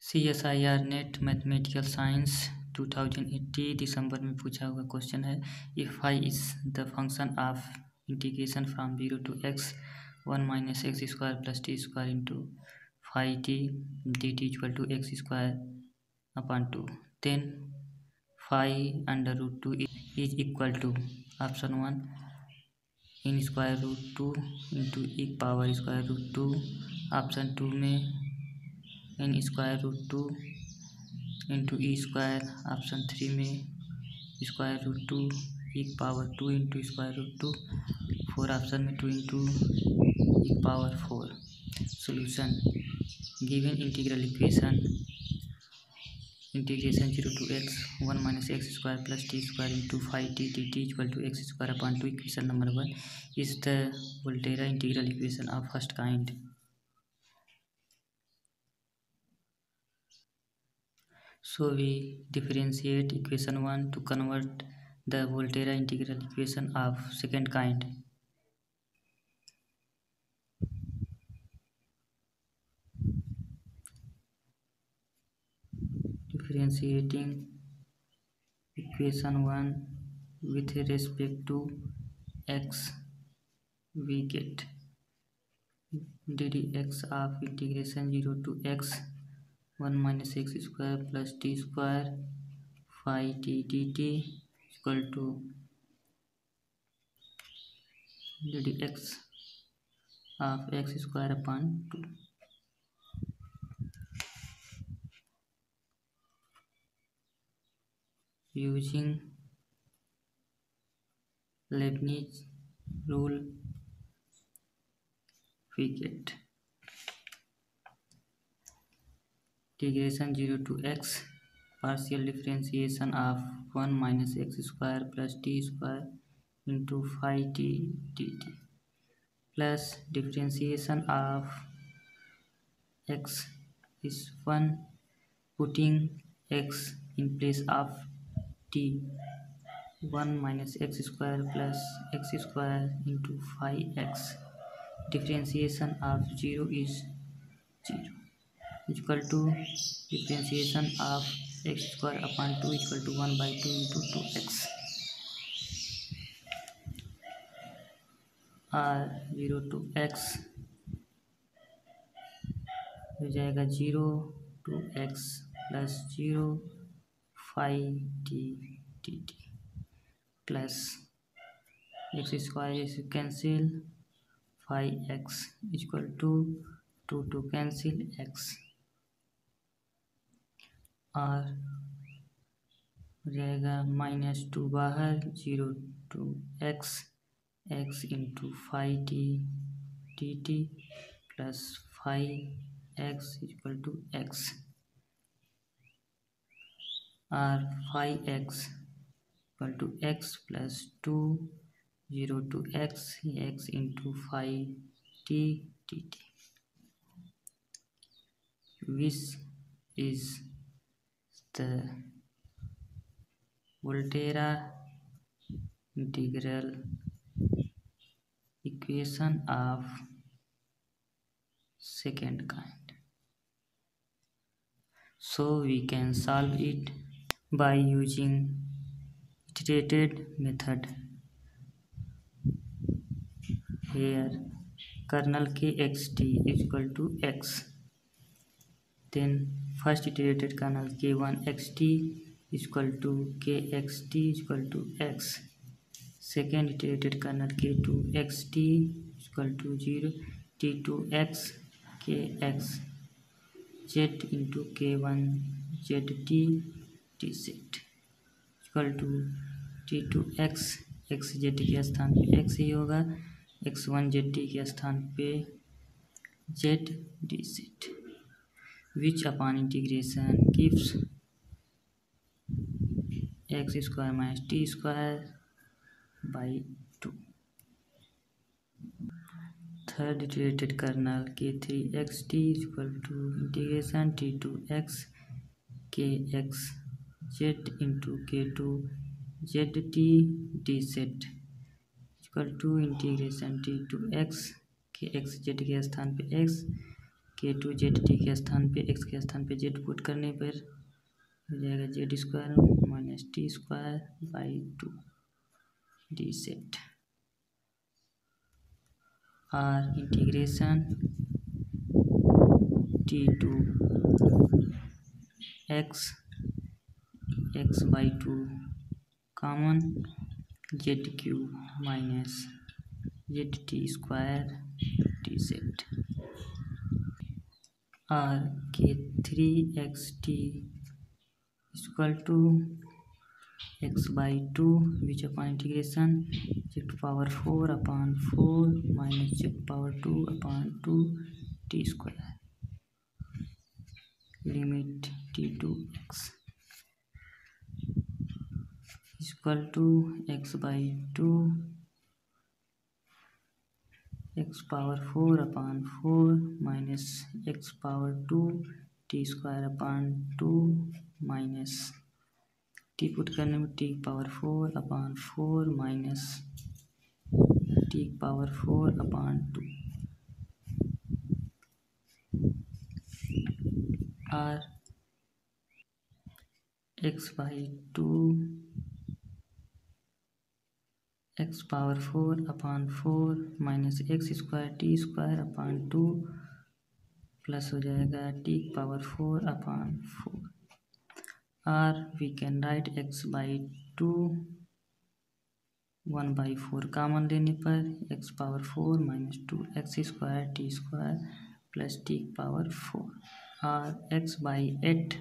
C S I R NET mathematical science eighty दिसंबर में पूछा हुआ क्वेश्चन है if I is the function of integration from zero to x one minus x square plus t square into five t d t equal to x square upon two then five under root two is equal to option one in square root two into e power square root two option two में in square root two into e square option three में square root two e power two into square root two four option में two into e power four solution given integral equation Integration 0 to x 1 minus x square plus t square into 5t dt equal to x square upon 2. Equation number 1 is the Volterra integral equation of first kind. So we differentiate equation 1 to convert the Volterra integral equation of second kind. differentiating equation 1 with respect to x we get ddx of integration 0 to x 1 minus x square plus t square phi t dt equal to ddx of x square upon 2 using Leibniz rule we get integration 0 to x partial differentiation of 1 minus x square plus t square into phi t dt plus differentiation of x is 1 putting x in place of t one minus x square plus x square into five x differentiation of zero is zero equal to differentiation of x square upon two equal to one by two into two x are zero two x हो जाएगा zero two x plus zero five t t t plus x square is cancel five x equal to two two cancel x और रहेगा minus two बाहर zero two x x into phi t t t plus phi x equal to x are phi x equal to x plus 2 0 to x x into phi t dt which is the Volterra integral equation of second kind so we can solve it by using iterated method here kernel k x t is equal to x then first iterated kernel x t is equal to k x t is equal to x second iterated kernel x t is equal to 0 k x z into k1 t t z equal to t to x x z के स्थान पे x ही होगा x one z t के स्थान पे z d z which upon integration gives x square minus t square by two third related kernel K three x t equal to integration t to x K x z into K two z t d z equal to integration t to x K x z के स्थान पे x k two z t के स्थान पे x के स्थान पे z put करने पर हो जाएगा z square minus t square by two d z are integration t to x x by two common z cube minus z t square t z are K three x t equal to x by two beach upon integration z power four upon four minus z power two upon two t square limit t to x equal to x by two x power four upon four minus x power two t square upon two minus t put करने में t power four upon four minus t power four upon two are x by two x power four upon four minus x square t square upon two plus हो जाएगा t power four upon four are we can write x by two one by four common लेने पर x power four minus two x square t square plus t power four are x by eight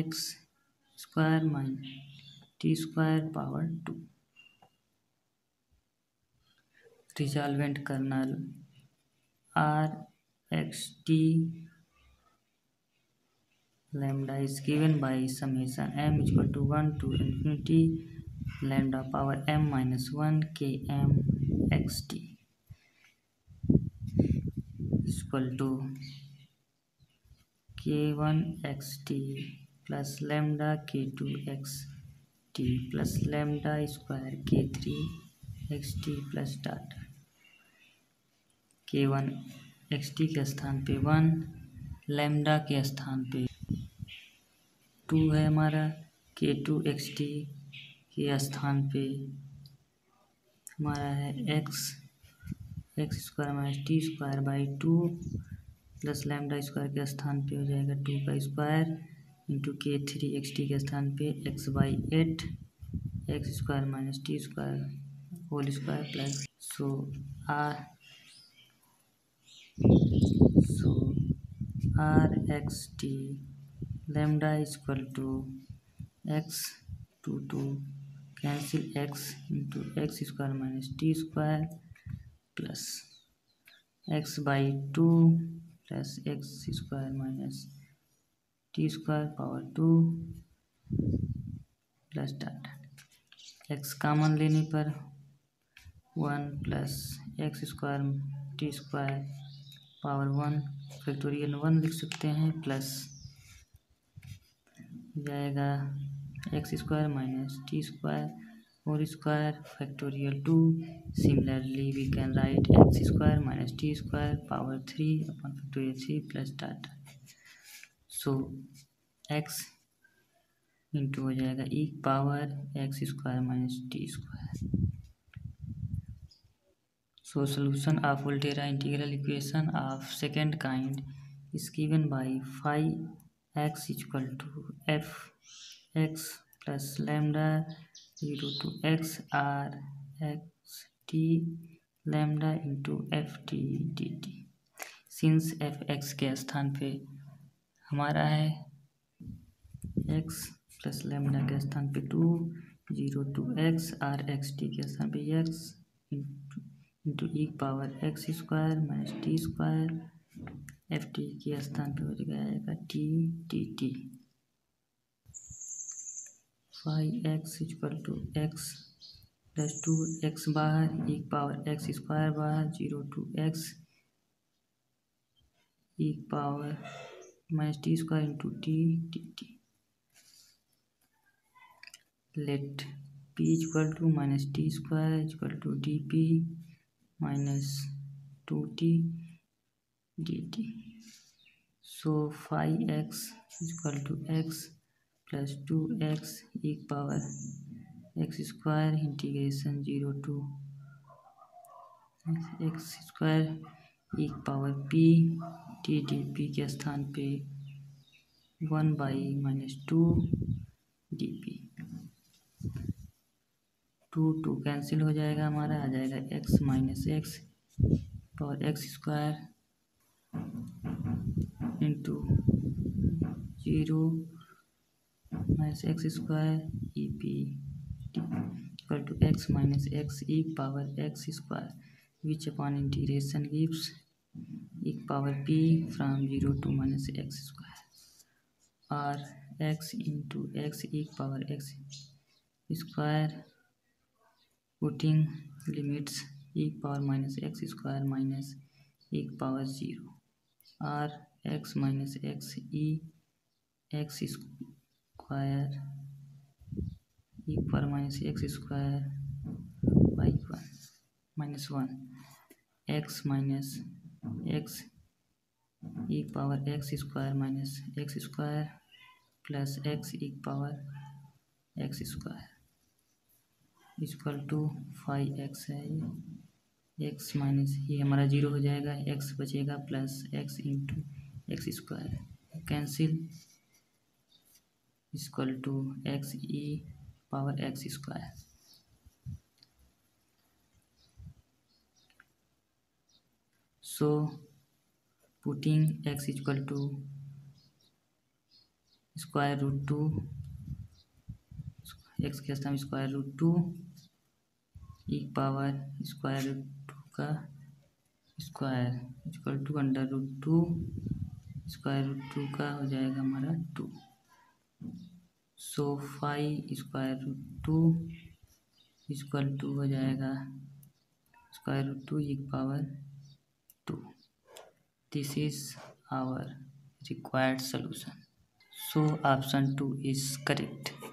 x square minus t square power 2. Resolvent kernel r x t lambda is given by summation m is equal to 1 to infinity lambda power m minus 1 k m x t is equal to k1 x t plus lambda k2 x t plus lambda square K three x t plus data K one x t के स्थान पे one lambda के स्थान पे two है हमारा k two x t के स्थान पे हमारा है x x square minus t square by two plus lambda square के स्थान पे हो जाएगा टू का square into K three x t के स्थान पे x by eight x square minus t square whole square plus so are so are x t lambda equal to x two two cancel x into x square minus t square plus x by two plus x square minus t square power two plus data x common लेने पर one plus x square t square power one factorial one लिख सकते हैं plus जाएगा x square minus t square और square factorial two similarly we can write x square minus t square power three upon factorial three plus data so x into हो जाएगा e power x square minus t square so solution of Volterra integral equation of second kind is given by five x equal to f x plus lambda zero to x are x t lambda into f t d t since f x के स्थान पे हमारा है x plus lambda के स्थान पे two zero to x are x t के स्थान पे x into e power x square minus t square f t के स्थान पे हो जाएगा t t t five x equal to x plus two x बाहर ई पावर एक्स स्क्वायर बाहर zero to x e power minus t square into t t t let p equal to minus t square equal to d p minus two t d t so five x equal to x plus two x एक power x square integration zero to x square एक power p t d p के स्थान पे one by minus two d p two two cancel हो जाएगा हमारा आ जाएगा x minus x power x square into zero minus x square e p equal to x minus x e power x square which upon integration gives एक power p from zero to minus x square और x into x एक power x square putting limits एक power minus x square minus एक power zero और x minus x e x square एक power minus x square by one minus one x minus x e power x square minus x square plus x e power x square equal to five x है ये x minus ये हमारा zero हो जाएगा x बचेगा plus x into x square cancel equal to x e power x square so putting x is equal to square root two x के स्थान square root two e power square root two का square equal to under root two square root two का हो जाएगा हमारा two so five square root two equal to हो जाएगा square root two e power 2 this is our required solution so option 2 is correct